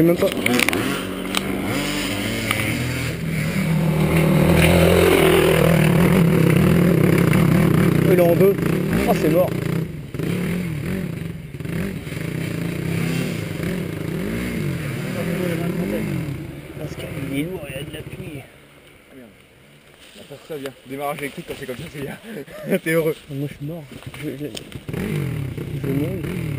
sais même pas. Il est en deux. Oh, c'est mort. Parce qu'il est lourd, il a de l'appui. Ça, ça vient. Démarrage électrique quand c'est comme ça, c'est bien. T'es heureux. Moi je suis mort. Je, je, je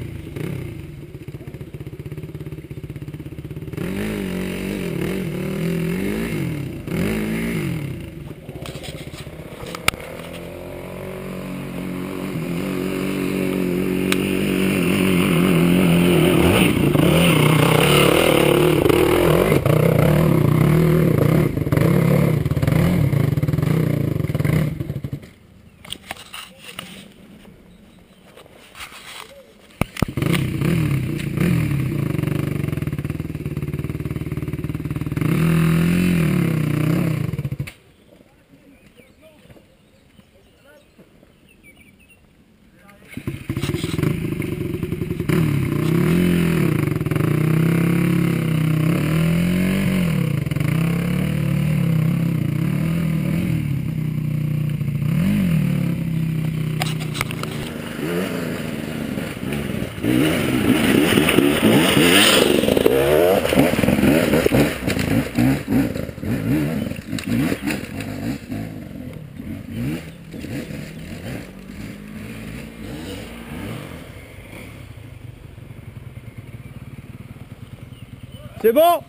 C'est bon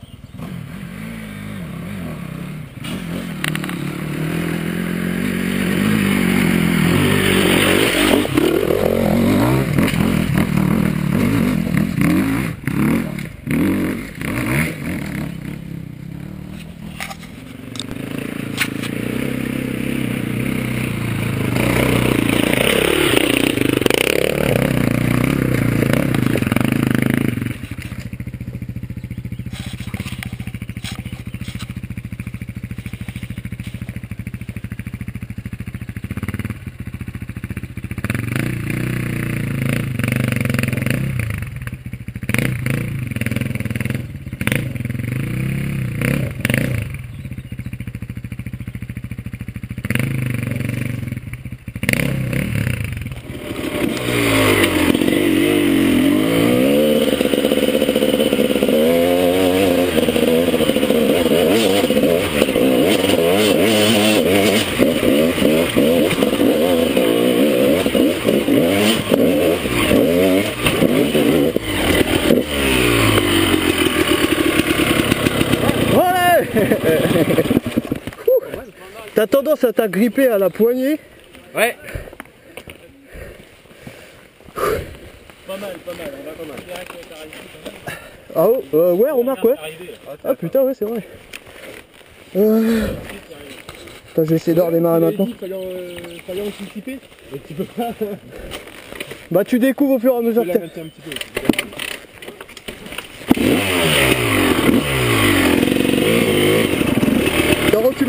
Ouais Ouh. T'as tendance à t'agripper à la poignée Ouais. Pas mal, pas mal, on va pas mal. Ah oh, euh, ouais remarque ouais Ah putain ouais c'est vrai euh... Attends je vais essayer de redémarrer maintenant Fallait, euh, fallait anticiper. Et tu peux pas. Bah tu découvres au fur et à mesure Tu